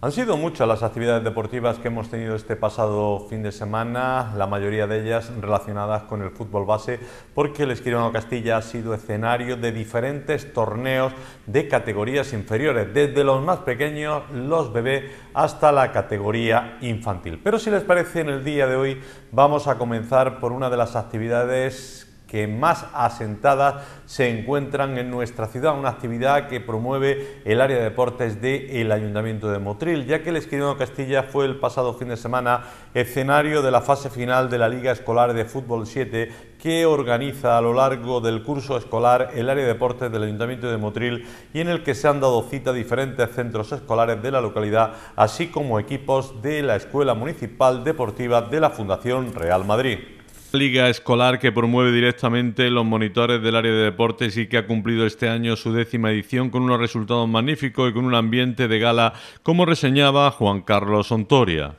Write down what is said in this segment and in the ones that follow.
Han sido muchas las actividades deportivas que hemos tenido este pasado fin de semana, la mayoría de ellas relacionadas con el fútbol base, porque el Esquirón Castilla ha sido escenario de diferentes torneos de categorías inferiores, desde los más pequeños, los bebés, hasta la categoría infantil. Pero si les parece, en el día de hoy vamos a comenzar por una de las actividades que más asentadas se encuentran en nuestra ciudad, una actividad que promueve el área de deportes del Ayuntamiento de Motril, ya que el Esquirino Castilla fue el pasado fin de semana escenario de la fase final de la Liga Escolar de Fútbol 7 que organiza a lo largo del curso escolar el área de deportes del Ayuntamiento de Motril y en el que se han dado cita diferentes centros escolares de la localidad, así como equipos de la Escuela Municipal Deportiva de la Fundación Real Madrid. Liga escolar que promueve directamente los monitores del área de deportes y que ha cumplido este año su décima edición con unos resultados magníficos y con un ambiente de gala, como reseñaba Juan Carlos Ontoria.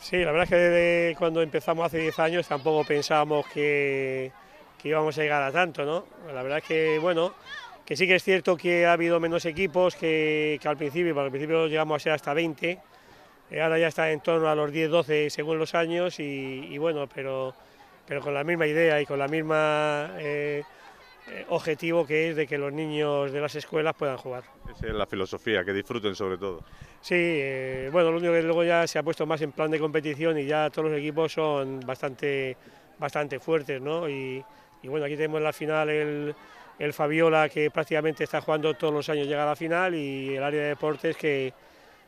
Sí, la verdad es que desde cuando empezamos hace 10 años tampoco pensábamos que, íbamos a llegar a tanto, ¿no? La verdad es que, bueno, que sí que es cierto que ha habido menos equipos que, al principio, porque al principio llegamos a ser hasta 20, eh, ahora ya está en torno a los 10, 12 según los años y bueno, pero pero con la misma idea y con la misma eh, eh, objetivo que es de que los niños de las escuelas puedan jugar. Esa es la filosofía, que disfruten sobre todo. Sí, eh, bueno, lo único que luego ya se ha puesto más en plan de competición y ya todos los equipos son bastante, bastante fuertes, ¿no? Y, bueno, aquí tenemos en la final el, el, Fabiola que prácticamente está jugando todos los años, llega a la final y el área de deportes que,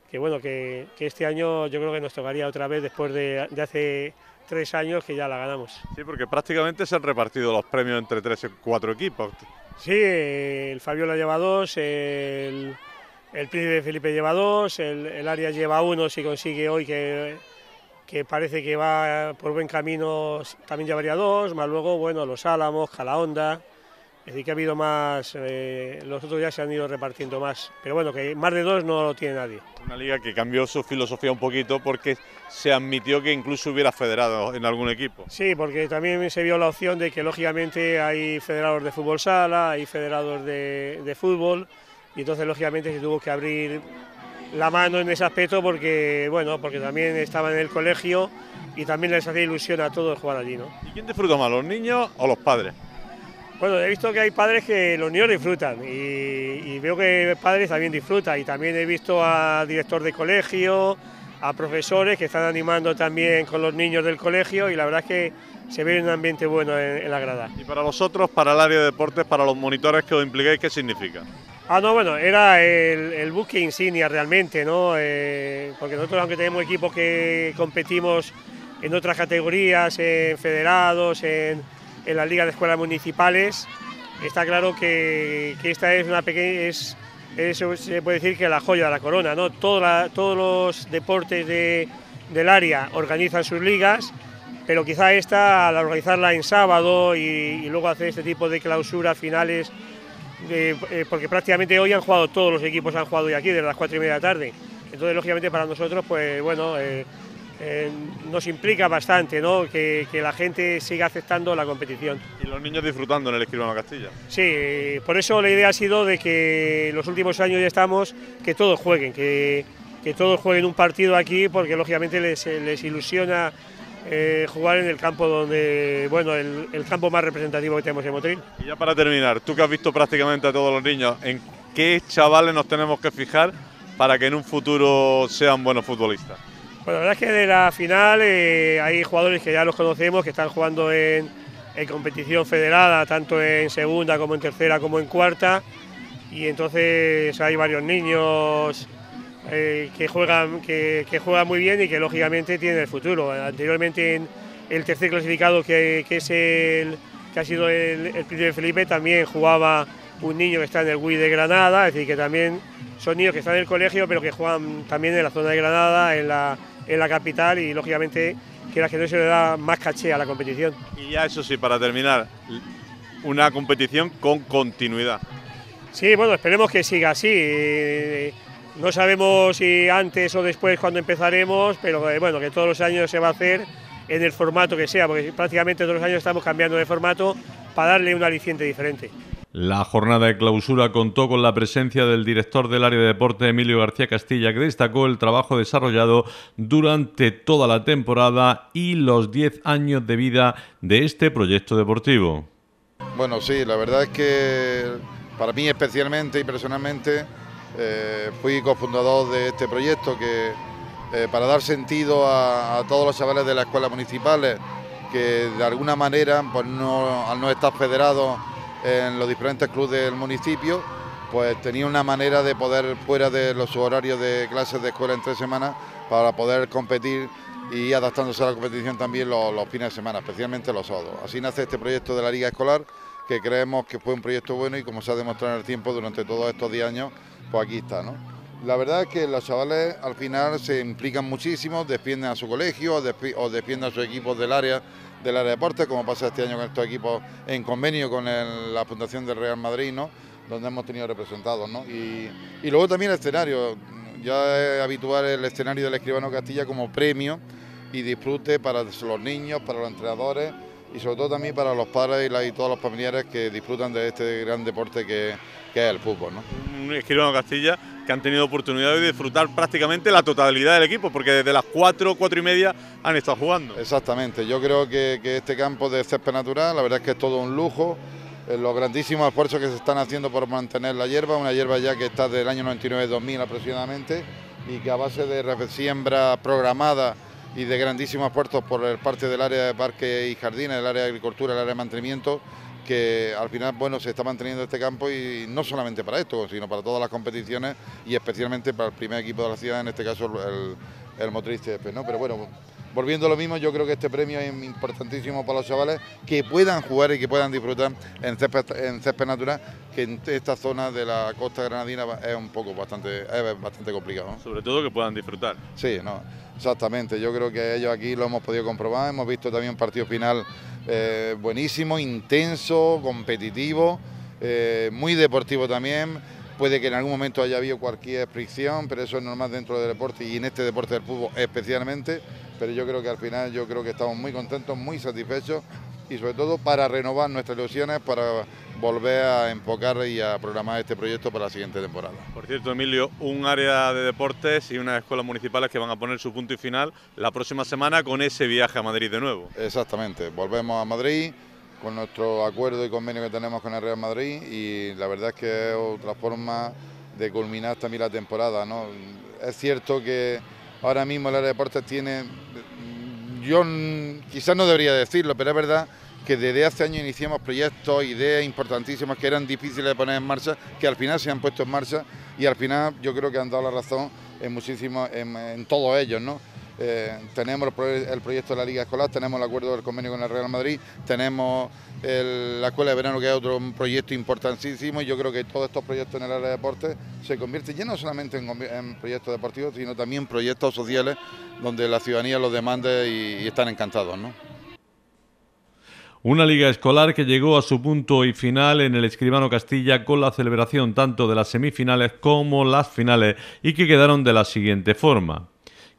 que bueno, que, que, este año yo creo que nos tocaría otra vez después de, de hace tres años que ya la ganamos. Sí, porque prácticamente se han repartido los premios entre tres o cuatro equipos. Sí, el Fabiola lleva dos, el, el Príncipe Felipe lleva dos, el, el Arias lleva uno si consigue hoy que, que parece que va por buen camino, también llevaría dos, más luego, bueno, los Álamos, Calahonda, es decir, que ha habido más, eh, los otros ya se han ido repartiendo más, pero bueno, que más de dos no lo tiene nadie. Una liga que cambió su filosofía un poquito porque se admitió que incluso hubiera federado en algún equipo. Sí, porque también se vio la opción de que lógicamente hay federados de fútbol sala, hay federados de, de fútbol, y entonces lógicamente se tuvo que abrir la mano en ese aspecto porque, bueno, porque también estaban en el colegio y también les hacía ilusión a todos jugar allí, ¿no? ¿Y quién disfruta más, los niños o los padres? Bueno, he visto que hay padres que los niños disfrutan y, veo que padres también disfrutan y también he visto a director de colegio, a profesores que están animando también con los niños del colegio y la verdad es que se ve un ambiente bueno en, la grada. ¿Y para vosotros, para el área de deportes, para los monitores que os impliquéis, qué significa? Ah, no, bueno, era el, el buque insignia realmente, ¿no? Eh, porque nosotros, aunque tenemos equipos que competimos en otras categorías, en federados, en en las ligas de escuelas municipales. Está claro que, esta es una pequeña, es, se puede decir que la joya de la corona, ¿no? todos los deportes del área organizan sus ligas, pero quizá esta, al organizarla en sábado y, luego hacer este tipo de clausuras finales, eh, porque prácticamente hoy han jugado todos los equipos, han jugado hoy aquí desde las cuatro y media de la tarde. Entonces, lógicamente, para nosotros, pues bueno, eh, eh, nos implica bastante ¿no? que, la gente siga aceptando la competición. Y los niños disfrutando en el Escribano Castilla. Sí, por eso la idea ha sido de que los últimos años ya estamos, que todos jueguen, que, que todos jueguen un partido aquí, porque lógicamente les, les ilusiona eh, jugar en el campo donde, bueno, el, el, campo más representativo que tenemos en Motril. Y ya para terminar, tú que has visto prácticamente a todos los niños, ¿en qué chavales nos tenemos que fijar para que en un futuro sean buenos futbolistas? La verdad es que de la final eh, hay jugadores que ya los conocemos, que están jugando en, competición federada, tanto en segunda como en tercera como en cuarta, y entonces hay varios niños eh, que, juegan, que, juegan muy bien y que lógicamente tienen el futuro. Anteriormente en el tercer clasificado, que, es el que ha sido el, el príncipe Felipe, también jugaba un niño que está en el WI de Granada, es decir, que también son niños que están en el colegio, pero que juegan también en la zona de Granada, en la, en la capital y lógicamente que la gente se le da más caché a la competición. Y ya eso sí, para terminar, una competición con continuidad. Sí, bueno, esperemos que siga así. No sabemos si antes o después cuando empezaremos, pero eh, bueno, que todos los años se va a hacer en el formato que sea, porque prácticamente todos los años estamos cambiando de formato para darle un aliciente diferente. La jornada de clausura contó con la presencia del director del área de deporte Emilio García Castilla, que destacó el trabajo desarrollado durante toda la temporada y los 10 años de vida de este proyecto deportivo. Bueno, sí, la verdad es que para mí especialmente y personalmente eh, fui cofundador de este proyecto que eh, para dar sentido a, todos los chavales de las escuelas municipales que de alguna manera, pues no, al no estar federados en los diferentes clubes del municipio, pues tenía una manera de poder, fuera de los horarios de clases de escuela en tres semanas, para poder competir y adaptándose a la competición también los, fines de semana, especialmente los sábados. Así nace este proyecto de la Liga Escolar, que creemos que fue un proyecto bueno y como se ha demostrado en el tiempo durante todos estos 10 años, pues aquí está. ¿no? La verdad es que los chavales al final se implican muchísimo, defienden a su colegio o defienden a sus equipos del área del área de deporte, como pasa este año con estos equipos en convenio con la Fundación del Real Madrid, ¿no? donde hemos tenido representados. ¿no? Y, luego también el escenario, ya es habitual el escenario del Escribano Castilla como premio y disfrute para los niños, para los entrenadores y sobre todo también para los padres y, todos los familiares que disfrutan de este gran deporte que, que es el fútbol. ¿no? Escribano Castilla que han tenido oportunidad de disfrutar prácticamente la totalidad del equipo, porque desde las 4, 4 y media han estado jugando. Exactamente, yo creo que, este campo de césped natural, la verdad es que es todo un lujo, eh, los grandísimos esfuerzos que se están haciendo por mantener la hierba, una hierba ya que está del año 99-2000 aproximadamente, y que a base de siembra programada y de grandísimos esfuerzos por parte del área de parque y jardines, del área de agricultura, el área de mantenimiento, que al final bueno se está manteniendo este campo y no solamente para esto, sino para todas las competiciones y especialmente para el primer equipo de la ciudad, en este caso el, el Motriz ¿no? Pero bueno, volviendo a lo mismo, yo creo que este premio es importantísimo para los chavales que puedan jugar y que puedan disfrutar en césped, en césped natural, que en esta zona de la costa granadina es un poco bastante, es bastante complicado. Sobre todo que puedan disfrutar. Sí, no, exactamente. Yo creo que ellos aquí lo hemos podido comprobar. Hemos visto también un partido final eh, buenísimo, intenso, competitivo, eh, muy deportivo también. Puede que en algún momento haya habido cualquier fricción, pero eso es normal dentro del deporte y en este deporte del fútbol especialmente. Pero yo creo que al final yo creo que estamos muy contentos, muy satisfechos y sobre todo para renovar nuestras ilusiones, para volver a enfocar y a programar este proyecto para la siguiente temporada. Por cierto, Emilio, un área de deportes y unas escuelas municipales que van a poner su punto y final la próxima semana con ese viaje a Madrid de nuevo. Exactamente, volvemos a Madrid con nuestro acuerdo y convenio que tenemos con el Real Madrid y la verdad es que es otra forma de culminar también la temporada. ¿no? Es cierto que ahora mismo el área de deportes tiene, yo quizás no debería decirlo, pero es verdad que desde hace años iniciamos proyectos, ideas importantísimas que eran difíciles de poner en marcha, que al final se han puesto en marcha y al final yo creo que han dado la razón en muchísimos, en, todos ellos, ¿no? Eh, tenemos el, proyecto de la Liga Escolar, tenemos el acuerdo del convenio con el Real Madrid, tenemos la Escuela de Verano, que es otro proyecto importantísimo, y yo creo que todos estos proyectos en el área de deporte se convierten ya no solamente en, proyectos deportivos, sino también proyectos sociales donde la ciudadanía los demande y, y están encantados. ¿no? Una liga escolar que llegó a su punto y final en el Escribano Castilla con la celebración tanto de las semifinales como las finales y que quedaron de la siguiente forma.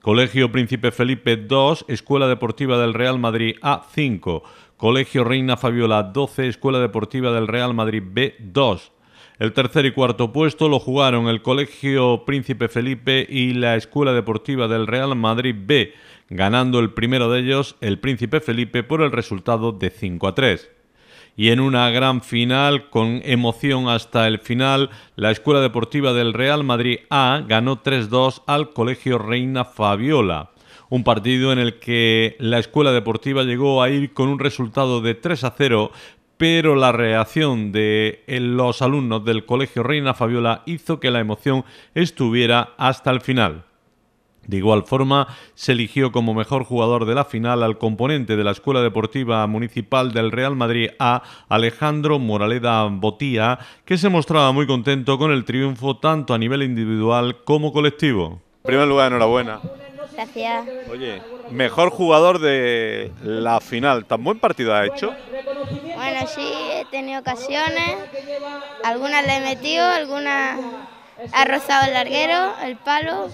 Colegio Príncipe Felipe II, Escuela Deportiva del Real Madrid A5. Colegio Reina Fabiola 12, Escuela Deportiva del Real Madrid B2. El tercer y cuarto puesto lo jugaron el Colegio Príncipe Felipe y la Escuela Deportiva del Real Madrid B, ganando el primero de ellos, el Príncipe Felipe, por el resultado de 5 a 3. Y en una gran final, con emoción hasta el final, la Escuela Deportiva del Real Madrid A ganó 3-2 al Colegio Reina Fabiola. Un partido en el que la Escuela Deportiva llegó a ir con un resultado de 3 a 0, pero la reacción de los alumnos del Colegio Reina Fabiola hizo que la emoción estuviera hasta el final. De igual forma, se eligió como mejor jugador de la final al componente de la Escuela Deportiva Municipal del Real Madrid A, Alejandro Moraleda Botía, que se mostraba muy contento con el triunfo tanto a nivel individual como colectivo. En primer lugar, enhorabuena. Gracias. Oye, mejor jugador de la final. ¿Tan buen partido ha hecho? Bueno, sí, he tenido ocasiones. Algunas le he metido, algunas ha rozado el larguero, el palo.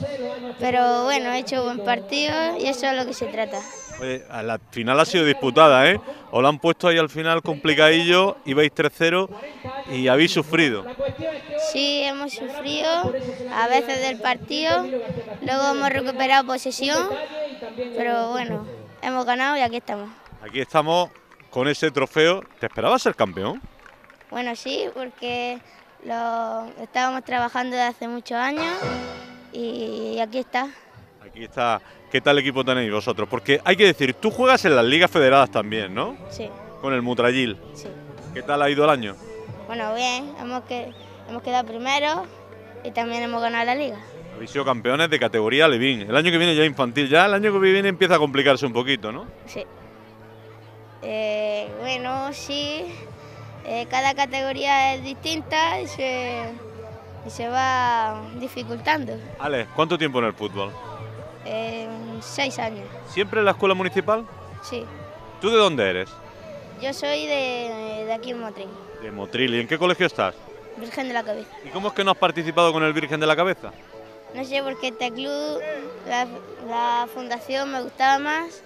Pero bueno, he hecho buen partido y eso es lo que se trata. la final ha sido disputada, ¿eh? Os la han puesto ahí al final complicadillo, ibais 3-0 y habéis sufrido. Sí, hemos sufrido a veces del partido, luego hemos recuperado posesión, pero bueno, hemos ganado y aquí estamos. Aquí estamos con ese trofeo. ¿Te esperabas ser campeón? Bueno, sí, porque lo estábamos trabajando desde hace muchos años y aquí está. Aquí está. ¿Qué tal equipo tenéis vosotros? Porque hay que decir, tú juegas en las ligas federadas también, ¿no? Sí. Con el Mutrayil. Sí. ¿Qué tal ha ido el año? Bueno, bien. Hemos, que, hemos quedado primero y también hemos ganado la liga. Habéis sido campeones de categoría Levín. El año que viene ya infantil. Ya el año que viene empieza a complicarse un poquito, ¿no? Sí. Eh, bueno, sí. Eh, cada categoría es distinta y se, y se va dificultando. Ale, ¿cuánto tiempo en el fútbol? Eh, seis años. ¿Siempre en la escuela municipal? Sí. ¿Tú de dónde eres? Yo soy de, de aquí en Motril. De Motril. ¿Y en qué colegio estás? Virgen de la Cabeza. ¿Y cómo es que no has participado con el Virgen de la Cabeza? No sé, porque este club, la, la fundación me gustaba más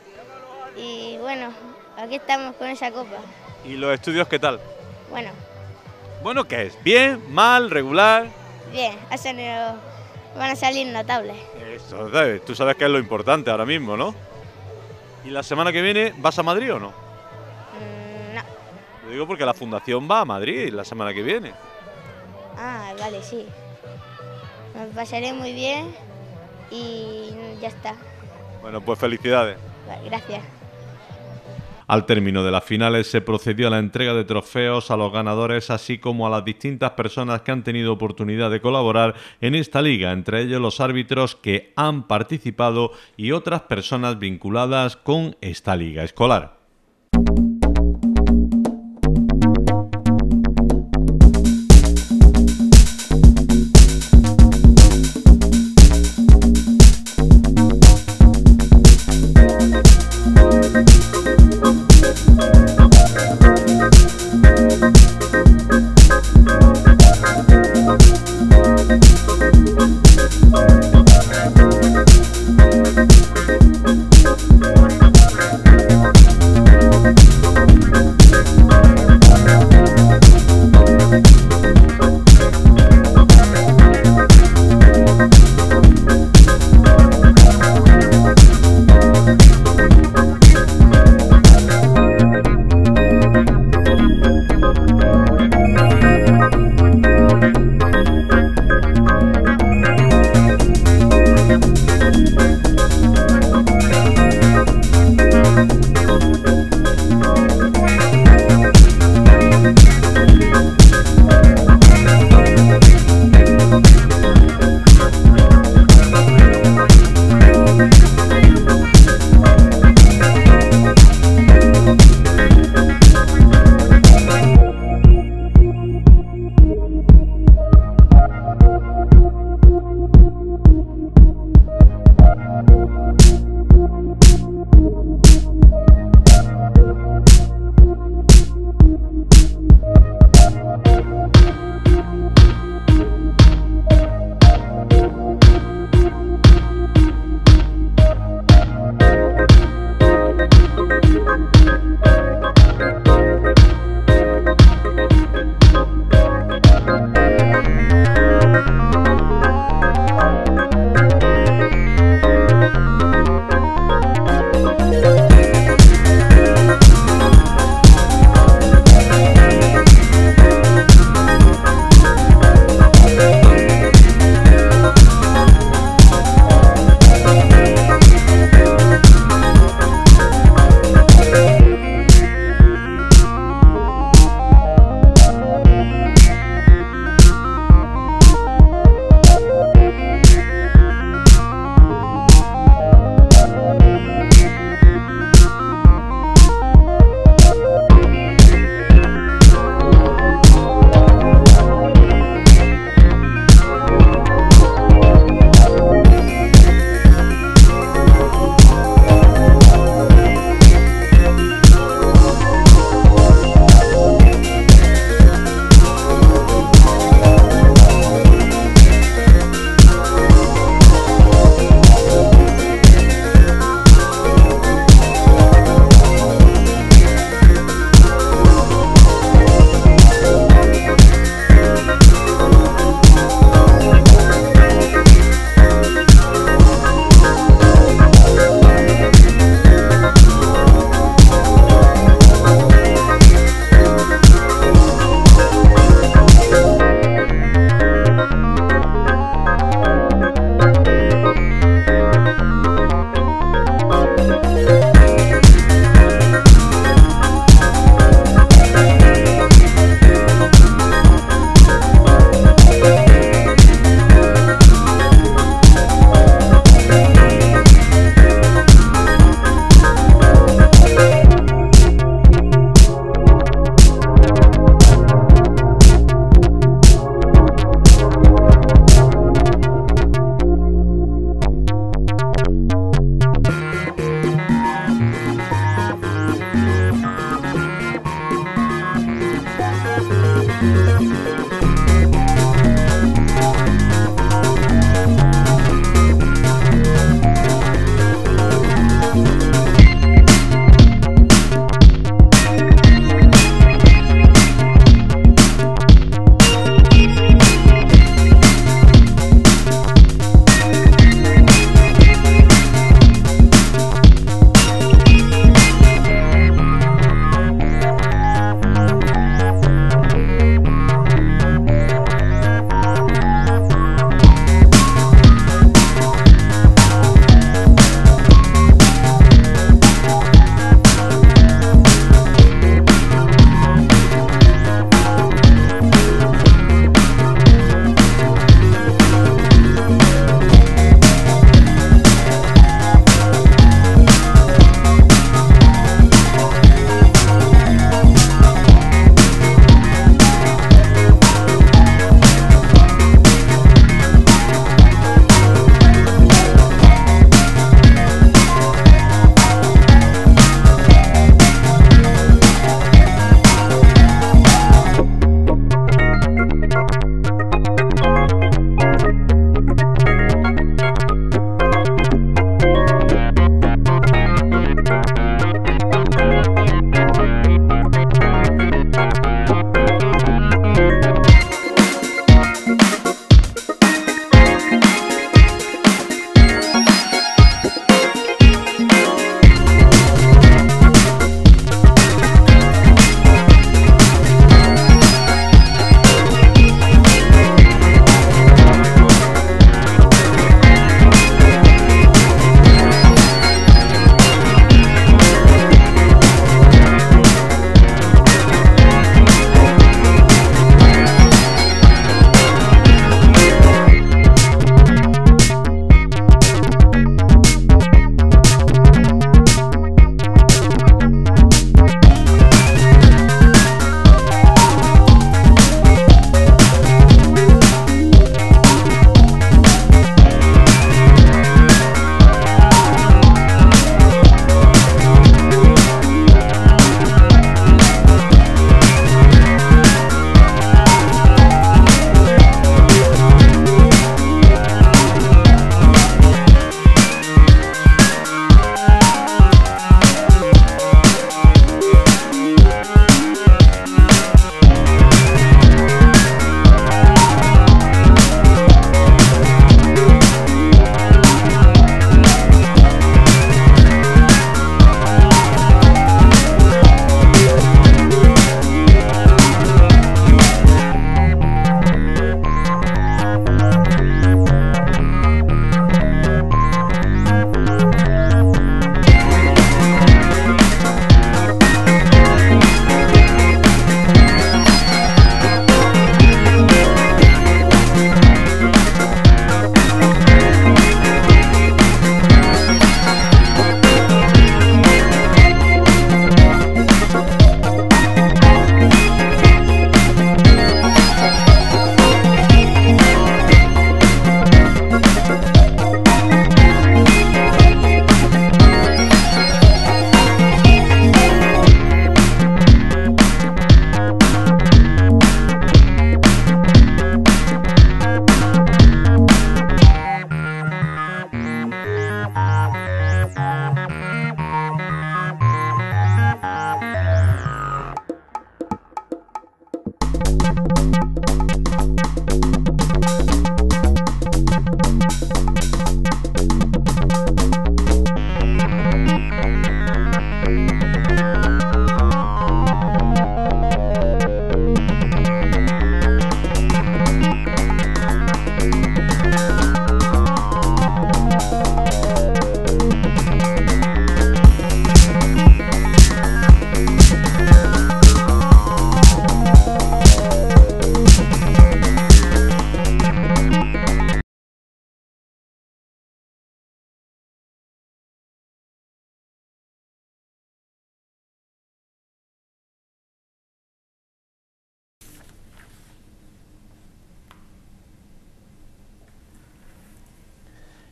y bueno, aquí estamos con esa copa. ¿Y los estudios qué tal? Bueno. ¿Bueno qué es? ¿Bien? ¿Mal? ¿Regular? Bien, hacen, van a salir notables. Eso, tú sabes que es lo importante ahora mismo, ¿no? ¿Y la semana que viene vas a Madrid o no? Mm, no. Lo digo porque la fundación va a Madrid la semana que viene. Ah, vale, sí. Me pasaré muy bien y ya está. Bueno, pues felicidades. Vale, gracias. Al término de las finales se procedió a la entrega de trofeos a los ganadores, así como a las distintas personas que han tenido oportunidad de colaborar en esta liga, entre ellos los árbitros que han participado y otras personas vinculadas con esta liga escolar.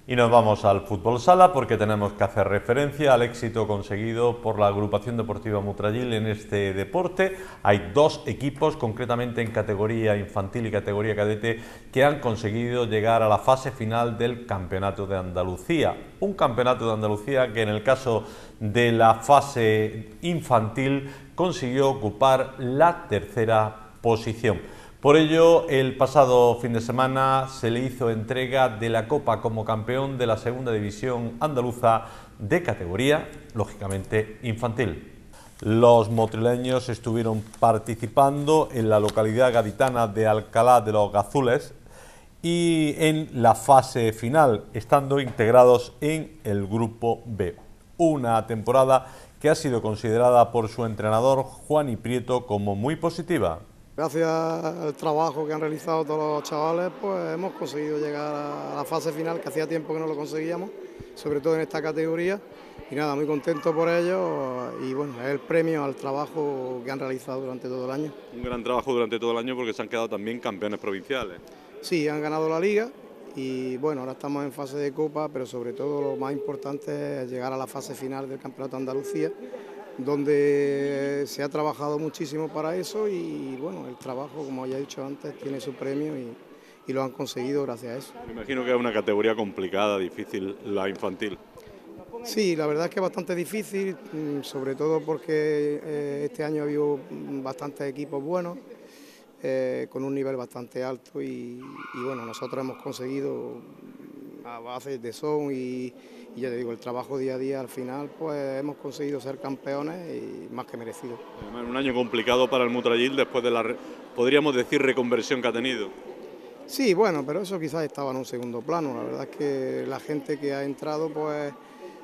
Y nos vamos al fútbol sala porque tenemos que hacer referencia al éxito conseguido por la agrupación deportiva Mutrayil en este deporte. Hay dos equipos, concretamente en categoría infantil y categoría cadete, que han conseguido llegar a la fase final del Campeonato de Andalucía. Un campeonato de Andalucía que en el caso de la fase infantil consiguió ocupar la tercera posición. Por ello, el pasado fin de semana se le hizo entrega de la Copa como campeón de la Segunda División Andaluza de categoría, lógicamente, infantil. Los motrileños estuvieron participando en la localidad gaditana de Alcalá de los Gazules y en la fase final, estando integrados en el Grupo B. Una temporada que ha sido considerada por su entrenador Juan y Prieto como muy positiva. Gracias al trabajo que han realizado todos los chavales, pues hemos conseguido llegar a la fase final, que hacía tiempo que no lo conseguíamos, sobre todo en esta categoría. Y nada, muy contento por ello y bueno, es el premio al trabajo que han realizado durante todo el año. Un gran trabajo durante todo el año porque se han quedado también campeones provinciales. Sí, han ganado la liga y bueno, ahora estamos en fase de copa, pero sobre todo lo más importante es llegar a la fase final del Campeonato de Andalucía donde se ha trabajado muchísimo para eso y bueno, el trabajo, como ya he dicho antes, tiene su premio y, lo han conseguido gracias a eso. Me imagino que es una categoría complicada, difícil, la infantil. Sí, la verdad es que es bastante difícil, mm, sobre todo porque eh, este año ha habido bastantes equipos buenos, eh, con un nivel bastante alto y, y bueno, nosotros hemos conseguido a base de son y, y ya te digo, el trabajo día a día al final, pues hemos conseguido ser campeones y más que merecido. un año complicado para el Mutrayil después de la, podríamos decir, reconversión que ha tenido. Sí, bueno, pero eso quizás estaba en un segundo plano. La verdad es que la gente que ha entrado, pues,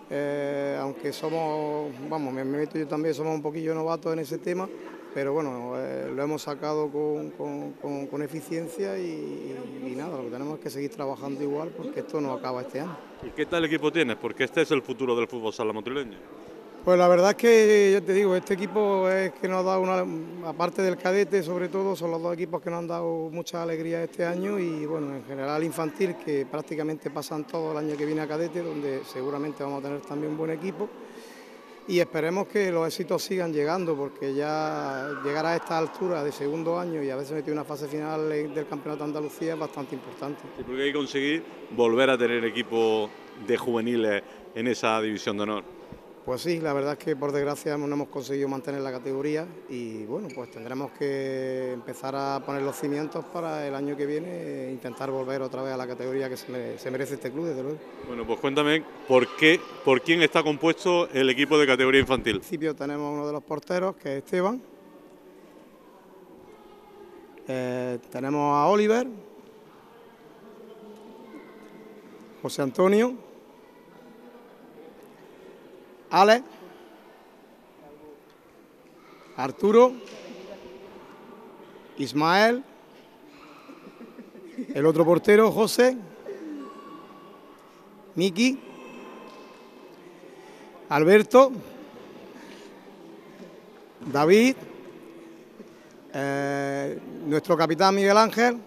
eh, aunque somos, vamos, me meto yo también, somos un poquillo novatos en ese tema, pero bueno, eh, lo hemos sacado con, eficiencia y, nada, lo que tenemos es que seguir trabajando igual porque esto no acaba este año. ¿Y qué tal equipo tienes? Porque este es el futuro del fútbol sala motrileño. Pues la verdad es que, ya te digo, este equipo es que nos ha dado una, aparte del cadete sobre todo, son los dos equipos que nos han dado mucha alegría este año y bueno, en general infantil, que prácticamente pasan todo el año que viene a cadete, donde seguramente vamos a tener también un buen equipo y esperemos que los éxitos sigan llegando porque ya llegar a esta altura de segundo año y a veces meter una fase final del Campeonato de Andalucía es bastante importante. Sí, porque hay que conseguir volver a tener equipo de juveniles en esa división de honor. Pues sí, la verdad es que por desgracia no hemos conseguido mantener la categoría y bueno, pues tendremos que empezar a poner los cimientos para el año que viene e intentar volver otra vez a la categoría que se merece, este club, desde luego. Bueno, pues cuéntame, ¿por qué, por quién está compuesto el equipo de categoría infantil? En principio tenemos uno de los porteros, que es Esteban. Eh, tenemos a Oliver, José Antonio, Ale, Arturo, Ismael, el otro portero, José, Miki, Alberto, David, eh, nuestro capitán Miguel Ángel,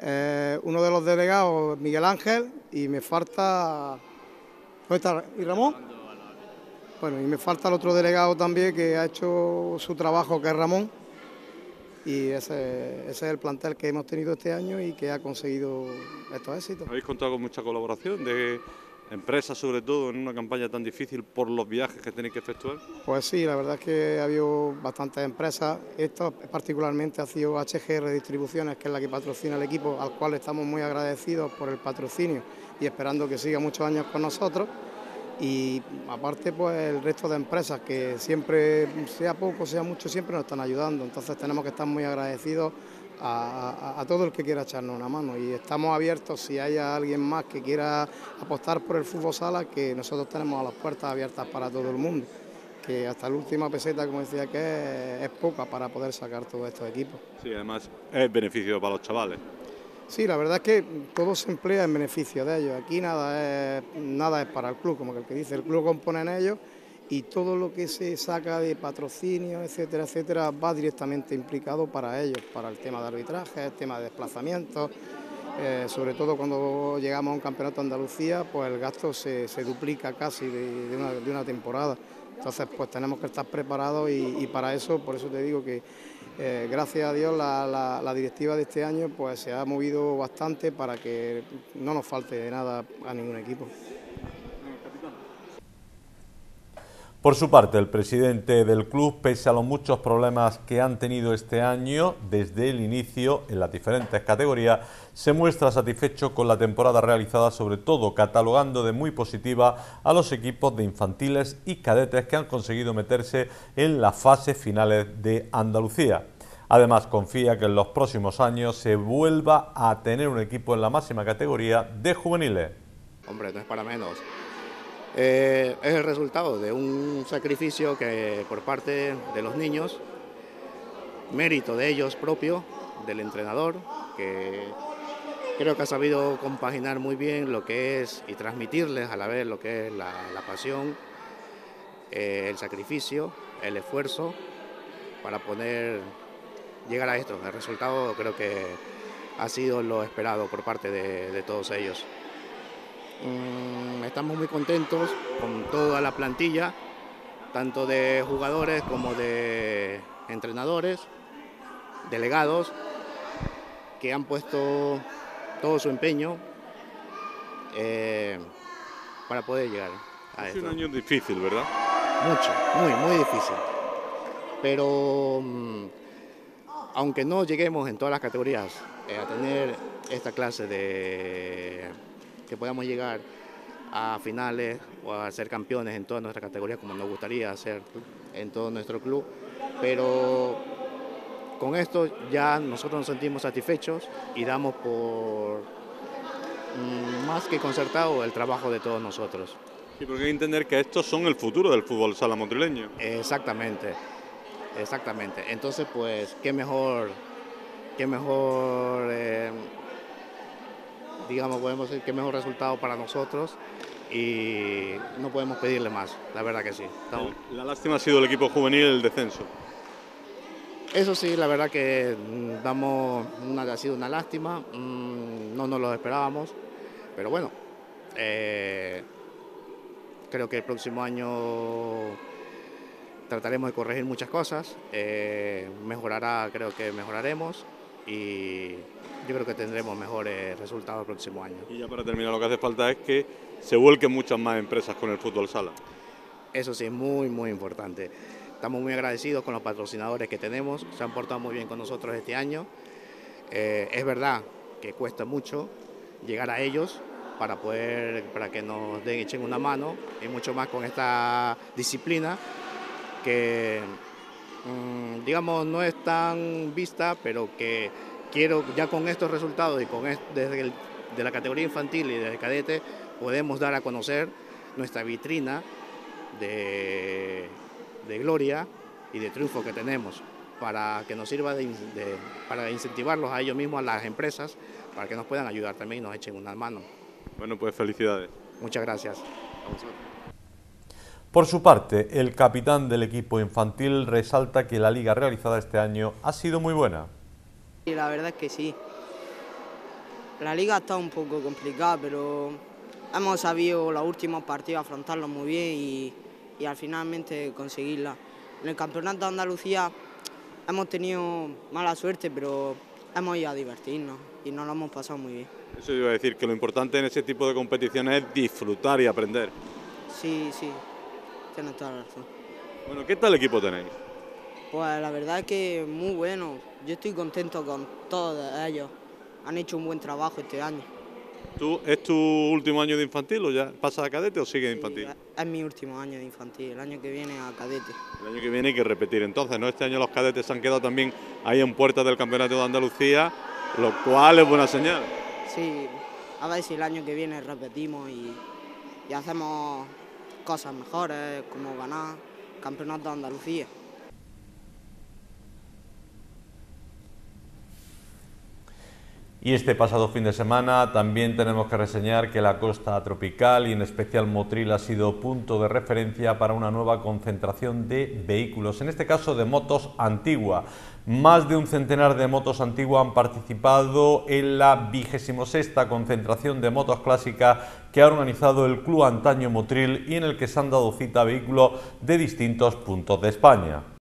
eh, uno de los delegados Miguel Ángel. Y me falta ¿Dónde está? ¿Y Ramón? Bueno, y me falta el otro delegado también que ha hecho su trabajo, que es Ramón. Y ese, es el plantel que hemos tenido este año y que ha conseguido estos éxitos. ¿Habéis contado con mucha colaboración de empresas, sobre todo, en una campaña tan difícil por los viajes que tenéis que efectuar? Pues sí, la verdad es que ha habido bastantes empresas. Esto particularmente ha sido HGR Distribuciones, que es la que patrocina el equipo, al cual estamos muy agradecidos por el patrocinio y esperando que siga muchos años con nosotros. Y aparte, pues el resto de empresas que siempre, sea poco, sea mucho, siempre nos están ayudando. Entonces tenemos que estar muy agradecidos a, todo el que quiera echarnos una mano y estamos abiertos si hay alguien más que quiera apostar por el fútbol sala, que nosotros tenemos las puertas abiertas para todo el mundo, que hasta la última peseta, como decía que es, poca para poder sacar todos estos equipos. Sí, además es beneficio para los chavales. Sí, la verdad es que todo se emplea en beneficio de ellos. Aquí nada es, nada es para el club, como el que dice, el club compone en ellos y todo lo que se saca de patrocinio, etcétera, etcétera, va directamente implicado para ellos, para el tema de arbitraje, el tema de desplazamientos eh, sobre todo cuando llegamos a un campeonato de Andalucía, pues el gasto se, duplica casi de, una, temporada. Entonces, pues tenemos que estar preparados y, para eso, por eso te digo que eh, gracias a Dios la, directiva de este año pues se ha movido bastante para que no nos falte de nada a ningún equipo. Por su parte, el presidente del club, pese a los muchos problemas que han tenido este año desde el inicio en las diferentes categorías, se muestra satisfecho con la temporada realizada, sobre todo catalogando de muy positiva a los equipos de infantiles y cadetes que han conseguido meterse en las fases finales de Andalucía. Además, confía que en los próximos años se vuelva a tener un equipo en la máxima categoría de juveniles. Hombre, no es para menos. Eh, es el resultado de un sacrificio que por parte de los niños, mérito de ellos propio, del entrenador, que creo que ha sabido compaginar muy bien lo que es y transmitirles a la vez lo que es la, pasión, eh, el sacrificio, el esfuerzo para poder llegar a esto. El resultado creo que ha sido lo esperado por parte de todos ellos. Mm, estamos muy contentos con toda la plantilla, tanto de jugadores como de entrenadores, delegados, que han puesto todo su empeño eh, para poder llegar a Es un año difícil, ¿verdad? Mucho, muy, muy difícil. Pero mm, aunque no lleguemos en todas las categorías eh, a tener esta clase de que podamos llegar a finales o a ser campeones en todas nuestras categorías como nos gustaría hacer en todo nuestro club, pero con esto ya nosotros nos sentimos satisfechos y damos por mm, más que concertado el trabajo de todos nosotros. Y porque hay que entender que estos son el futuro del fútbol sala motrileño. Exactamente, exactamente. Entonces, pues, qué mejor, qué mejor eh, digamos, podemos decir que mejor resultado para nosotros y no podemos pedirle más, la verdad que sí. La lástima ha sido el equipo juvenil el descenso. Eso sí, la verdad que mm, damos, ha sido una lástima, mm, no nos lo esperábamos, pero bueno, eh, creo que el próximo año trataremos de corregir muchas cosas, eh, mejorará, creo que mejoraremos y yo creo que tendremos mejores resultados el próximo año. Y ya para terminar, lo que hace falta es que se vuelquen muchas más empresas con el fútbol sala. Eso sí, es muy, muy importante. Estamos muy agradecidos con los patrocinadores que tenemos, se han portado muy bien con nosotros este año. Eh, es verdad que cuesta mucho llegar a ellos para poder, para que nos den, echen una mano, y mucho más con esta disciplina que, digamos, no es tan vista, pero que quiero ya con estos resultados y con desde de la categoría infantil y desde cadete podemos dar a conocer nuestra vitrina de, gloria y de triunfo que tenemos para que nos sirva de, para incentivarlos a ellos mismos, a las empresas, para que nos puedan ayudar también y nos echen una mano. Bueno, pues felicidades. Muchas gracias. Por su parte, el capitán del equipo infantil resalta que la liga realizada este año ha sido muy buena. Y la verdad es que sí. La liga está un poco complicada, pero hemos sabido los últimos partidos afrontarlos muy bien y, al finalmente conseguirla. En el Campeonato de Andalucía hemos tenido mala suerte, pero hemos ido a divertirnos y nos lo hemos pasado muy bien. Eso iba a decir, que lo importante en ese tipo de competiciones es disfrutar y aprender. Sí, sí, tienes toda la razón. Bueno, ¿qué tal equipo tenéis? Pues la verdad es que muy bueno. Yo estoy contento con todos ellos. Han hecho un buen trabajo este año. ¿Tú, ¿Es tu último año de infantil o ya pasa a cadete o sigue de infantil? Es mi último año de infantil, el año que viene a cadete. El año que viene hay que repetir entonces, ¿no? Este año los cadetes se han quedado también ahí en puertas del Campeonato de Andalucía, lo cual es buena señal. Sí, a ver si el año que viene repetimos y, y hacemos cosas mejores, como ganar Campeonato de Andalucía. Y este pasado fin de semana también tenemos que reseñar que la costa tropical y en especial Motril ha sido punto de referencia para una nueva concentración de vehículos, en este caso de motos antigua. Más de un centenar de motos antiguas han participado en la vigésimo sexta concentración de motos clásicas que ha organizado el Club Antaño Motril y en el que se han dado cita vehículos de distintos puntos de España.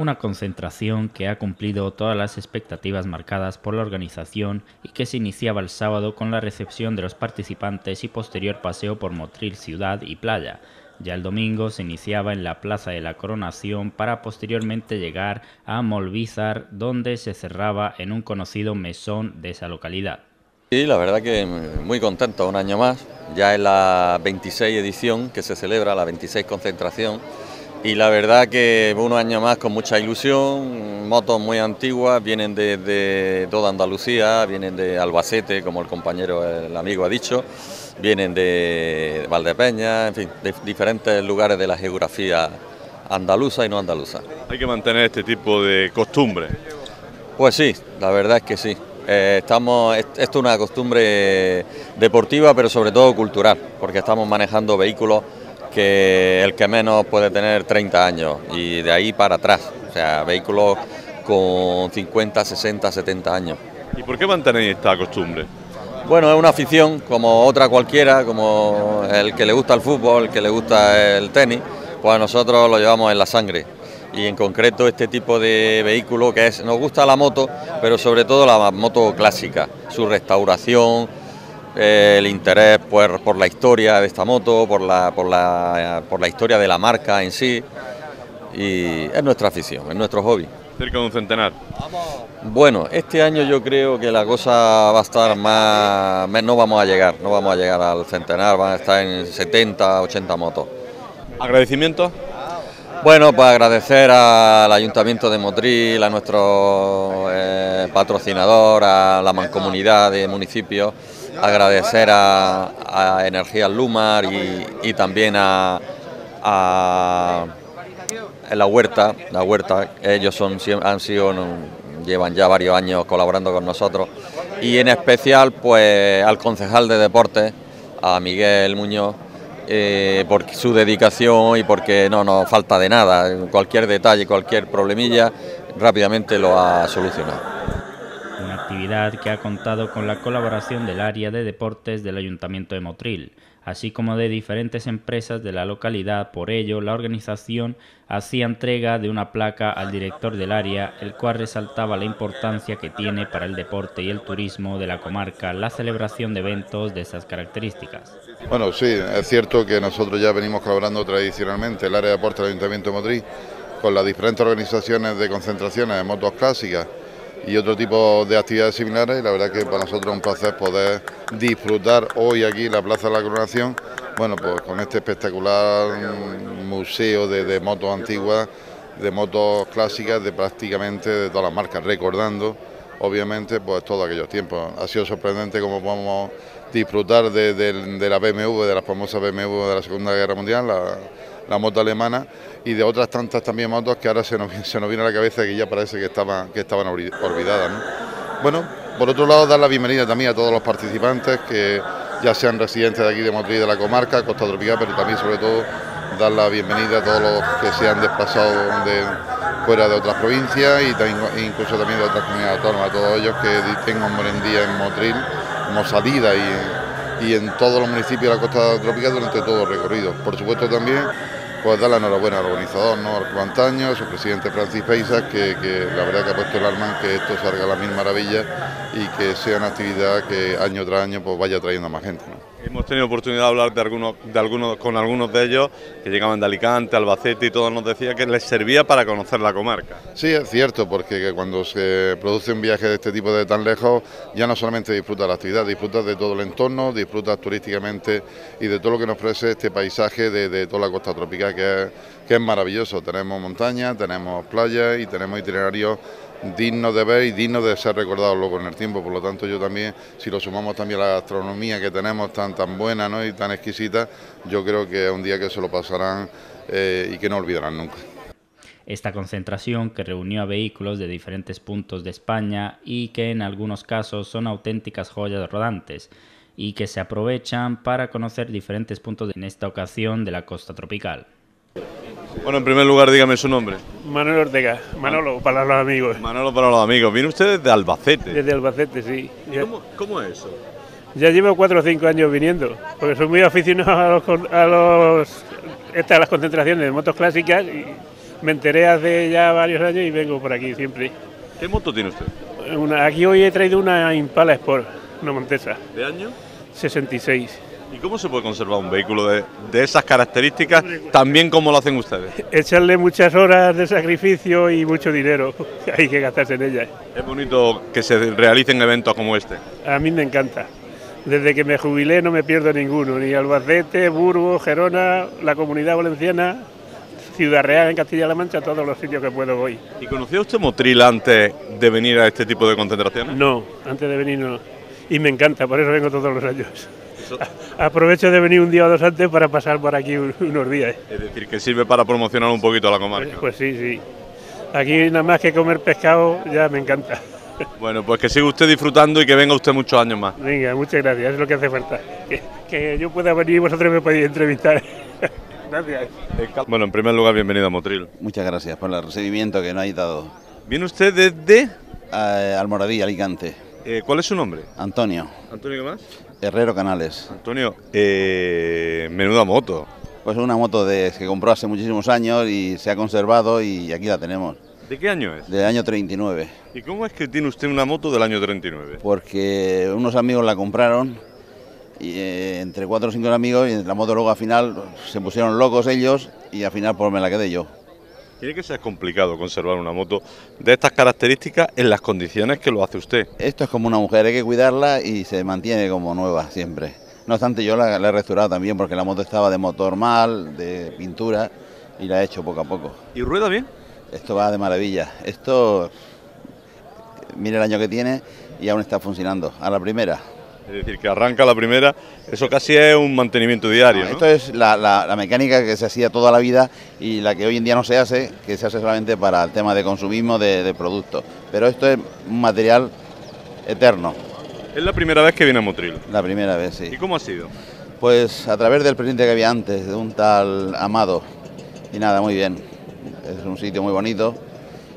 Una concentración que ha cumplido todas las expectativas marcadas por la organización y que se iniciaba el sábado con la recepción de los participantes y posterior paseo por Motril ciudad y playa. Ya el domingo se iniciaba en la Plaza de la Coronación para posteriormente llegar a Molvízar, donde se cerraba en un conocido mesón de esa localidad. Sí, la verdad que muy contento un año más, ya es la 26 edición que se celebra, la 26 concentración y la verdad que unos años más con mucha ilusión, motos muy antiguas, vienen de, toda Andalucía, vienen de Albacete, como el compañero, el amigo ha dicho, vienen de Valdepeña, en fin, de diferentes lugares de la geografía andaluza y no andaluza. Hay que mantener este tipo de costumbre. Pues sí, la verdad es que sí. Eh, estamos, esto es una costumbre deportiva, pero sobre todo cultural, porque estamos manejando vehículos que el que menos puede tener 30 años y de ahí para atrás, o sea, vehículos con 50, 60, 70 años. ¿Y por qué mantenéis esta costumbre? Bueno, es una afición como otra cualquiera, como el que le gusta el fútbol, el que le gusta el tenis, pues nosotros lo llevamos en la sangre. Y en concreto este tipo de vehículo que es, nos gusta la moto, pero sobre todo la moto clásica, su restauración, el interés por, por, la historia de esta moto, por la, por, la, por la historia de la marca en sí. Y es nuestra afición, es nuestro hobby. Cerca de un centenar. Bueno, este año yo creo que la cosa va a estar más, no vamos a llegar, no vamos a llegar al centenar, van a estar en 70, 80 motos. ¿Agradecimiento? Bueno, pues agradecer al Ayuntamiento de Motril, a nuestro eh, patrocinador, a la mancomunidad de municipios agradecer a, Energías Lumar y, también a, la huerta, la huerta, ellos han sido, llevan ya varios años colaborando con nosotros. Y en especial pues al concejal de deportes, a Miguel Muñoz, eh, por su dedicación y porque no nos falta de nada, cualquier detalle, cualquier problemilla, rápidamente lo ha solucionado que ha contado con la colaboración del área de deportes del Ayuntamiento de Motril, así como de diferentes empresas de la localidad. Por ello, la organización hacía entrega de una placa al director del área, el cual resaltaba la importancia que tiene para el deporte y el turismo de la comarca la celebración de eventos de esas características. Bueno, sí, es cierto que nosotros ya venimos colaborando tradicionalmente, el área de deportes del Ayuntamiento de Motril, con las diferentes organizaciones de concentraciones de motos clásicas y otro tipo de actividades similares y la verdad que para nosotros es un placer poder disfrutar hoy aquí la Plaza de la Coronación, bueno pues con este espectacular museo de, motos antiguas, de motos clásicas de prácticamente de todas las marcas, recordando obviamente pues todos aquellos tiempos. Ha sido sorprendente cómo podemos disfrutar de, la BMW, de la famosa BMW de la Segunda Guerra Mundial, la moto alemana y de otras tantas también motos que ahora se nos, se nos viene a la cabeza que ya parece que estaban, que estaban olvidadas. Bueno, por otro lado, dar la bienvenida también a todos los participantes que ya sean residentes de aquí de Motril de la comarca, Costa Tropical, pero también sobre todo dar la bienvenida a todos los que se han desplazado de, fuera de otras provincias y incluso también de otras comunidades autónomas, a todos ellos que tengan buen día en Motril como salida y, y en todos los municipios de la costa tropical durante todo el recorrido. Por supuesto también pues dar la enhorabuena al organizador, ¿no? al Antaño, a su presidente Francis Peisas, que, la verdad que ha puesto el alma en que esto salga a la mil maravillas y que sea una actividad que año tras año pues vaya trayendo a más gente. Hemos tenido oportunidad de hablar de algunos, de algunos, con algunos de ellos que llegaban de Alicante, Albacete y todos nos decía que les servía para conocer la comarca. Sí, es cierto, porque cuando se produce un viaje de este tipo de tan lejos, ya no solamente disfruta la actividad, disfruta de todo el entorno, disfruta turísticamente y de todo lo que nos ofrece este paisaje de, toda la costa tropical, que es, que es maravilloso. Tenemos montañas, tenemos playas y tenemos itinerarios digno de ver y digno de ser recordado luego en el tiempo. Por lo tanto, yo también, si lo sumamos también a la gastronomía que tenemos tan tan buena ¿no? y tan exquisita, yo creo que es un día que se lo pasarán eh, y que no olvidarán nunca. Esta concentración, que reunió a vehículos de diferentes puntos de España y que en algunos casos son auténticas joyas rodantes, y que se aprovechan para conocer diferentes puntos en esta ocasión de la costa tropical. Bueno, en primer lugar, dígame su nombre. Manuel Ortega, Manolo para los amigos. Manolo para los amigos. ¿Viene usted desde Albacete? Desde Albacete, sí. ¿Cómo, ¿Cómo, es eso? Ya llevo cuatro o cinco años viniendo, porque soy muy aficionado a, los, a, los, estas, las concentraciones de motos clásicas y me enteré hace ya varios años y vengo por aquí siempre. ¿Qué moto tiene usted? Una, aquí hoy he traído una Impala Sport, una Montesa. ¿De año? 66. ¿Y cómo se puede conservar un vehículo de, de esas características tan bien como lo hacen ustedes? Echarle muchas horas de sacrificio y mucho dinero. Hay que gastarse en ellas. Es bonito que se realicen eventos como este. A mí me encanta. Desde que me jubilé no me pierdo ninguno, ni Albacete, Burgos, Gerona, la Comunidad Valenciana, Ciudad Real en Castilla-La Mancha, todos los sitios que puedo voy. ¿Y conocía usted Motril antes de venir a este tipo de concentraciones? No, antes de venir no. Y me encanta, por eso vengo todos los años. Aprovecho de venir un día o dos antes para pasar por aquí unos días. Es decir, que sirve para promocionar un poquito la comarca. Pues, pues sí, sí. Aquí nada más que comer pescado ya me encanta. Bueno, pues que siga usted disfrutando y que venga usted muchos años más. Venga, muchas gracias, es lo que hace falta. Que, que yo pueda venir y vosotros me podéis entrevistar. gracias. Bueno, en primer lugar, bienvenido a Motril. Muchas gracias por el recibimiento que nos ha dado. ¿Viene usted desde? Eh, Almoradí, Alicante. Eh, ¿Cuál es su nombre? Antonio. ¿Antonio qué más? Herrero Canales. Antonio, eh, menuda moto. Pues una moto de, que compró hace muchísimos años y se ha conservado y aquí la tenemos. ¿De qué año es? Del año 39. ¿Y cómo es que tiene usted una moto del año 39? Porque unos amigos la compraron y eh, entre cuatro o cinco amigos y la moto luego al final se pusieron locos ellos y al final pues me la quedé yo. Tiene que ser complicado conservar una moto de estas características en las condiciones que lo hace usted. Esto es como una mujer, hay que cuidarla y se mantiene como nueva siempre. No obstante, yo la, la he restaurado también porque la moto estaba de motor mal, de pintura y la he hecho poco a poco. ¿Y rueda bien? Esto va de maravilla. Esto, mire el año que tiene y aún está funcionando. A la primera. Es decir, que arranca la primera, eso casi es un mantenimiento diario. No, ¿no? Esto es la, la, la, mecánica que se hacía toda la vida y la que hoy en día no se hace, que se hace solamente para el tema de consumismo de, de productos. Pero esto es un material eterno. Es la primera vez que viene a Motril. La primera vez, sí. ¿Y cómo ha sido? Pues a través del presidente que había antes, de un tal Amado. Y nada, muy bien. Es un sitio muy bonito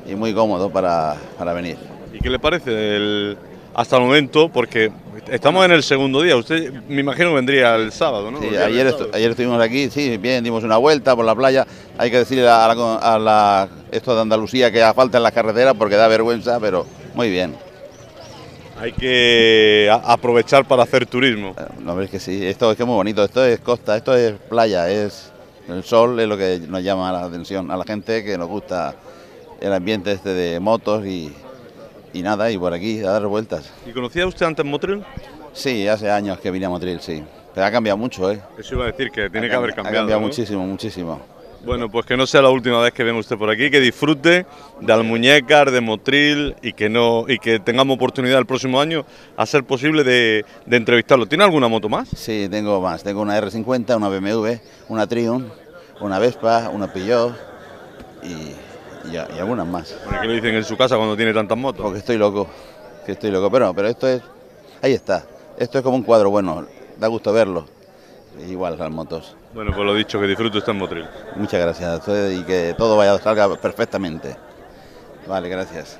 y muy cómodo para, para venir. ¿Y qué le parece el, hasta el momento? Porque estamos en el segundo día. Usted, me imagino, vendría el sábado, ¿no? Sí, ayer, estu ayer estuvimos aquí, sí, bien, dimos una vuelta por la playa. Hay que decirle a la, a la esto de Andalucía que falta en las carreteras porque da vergüenza, pero muy bien. Hay que aprovechar para hacer turismo. No, es que sí, esto es que es muy bonito, esto es costa, esto es playa, es el sol es lo que nos llama la atención a la gente que nos gusta el ambiente este de motos y, y nada, y por aquí a dar vueltas. ¿Y conocía usted antes Motril? Sí, hace años que vine a Motril, sí. Pero ha cambiado mucho, ¿eh? Eso iba a decir que tiene ha que haber cambiado. Ha cambiado ¿no? muchísimo, muchísimo. Bueno, pues que no sea la última vez que venga usted por aquí, que disfrute de Almuñécar, de Motril y que no y que tengamos oportunidad el próximo año, a ser posible, de, de entrevistarlo. ¿Tiene alguna moto más? Sí, tengo más. Tengo una R50, una BMW, una Triumph, una Vespa, una Peugeot y, y, y algunas más. ¿Por qué lo dicen en su casa cuando tiene tantas motos? Porque estoy loco, que estoy loco. Pero, pero esto es, ahí está. Esto es como un cuadro bueno, da gusto verlo. Igual las motos. Bueno, pues lo dicho, que disfrute usted en Motril. Muchas gracias a ustedes y que todo vaya salga perfectamente. Vale, gracias.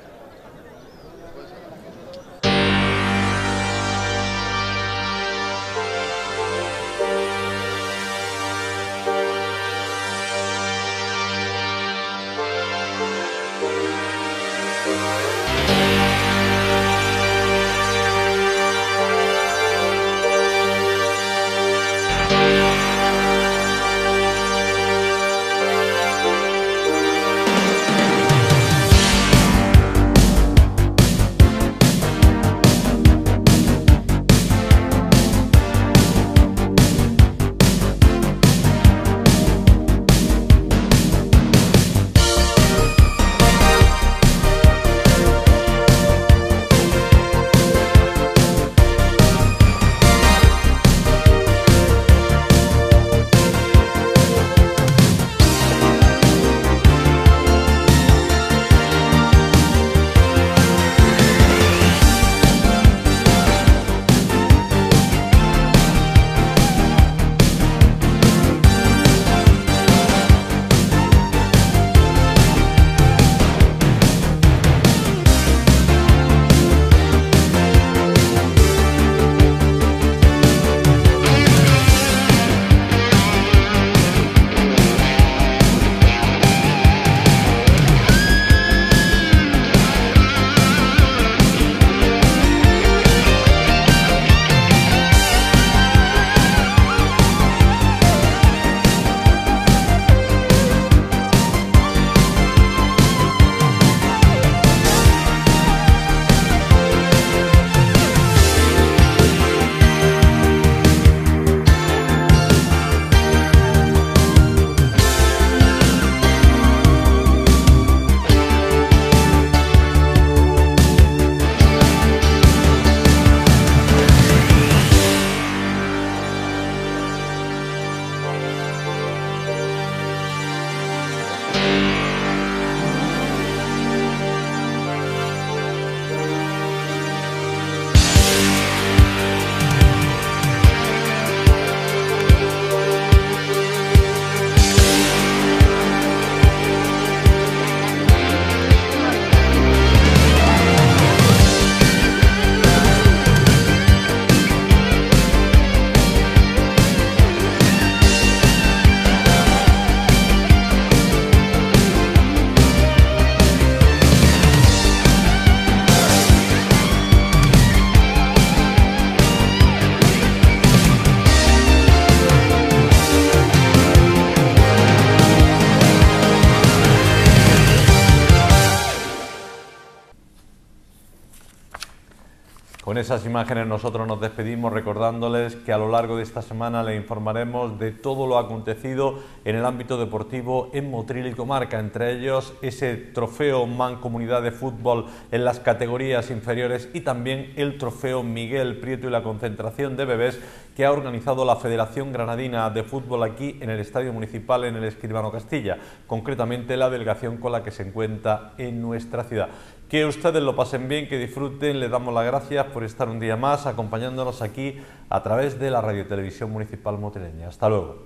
Con esas imágenes nosotros nos despedimos recordándoles que a lo largo de esta semana le informaremos de todo lo acontecido en el ámbito deportivo en Motril y Comarca, entre ellos ese trofeo Mancomunidad de Fútbol en las categorías inferiores y también el trofeo Miguel Prieto y la concentración de bebés que ha organizado la Federación Granadina de Fútbol aquí en el Estadio Municipal en el Escribano Castilla, concretamente la delegación con la que se encuentra en nuestra ciudad. Que ustedes lo pasen bien, que disfruten, les damos las gracias por estar un día más acompañándonos aquí a través de la Radio Televisión Municipal Motileña. Hasta luego.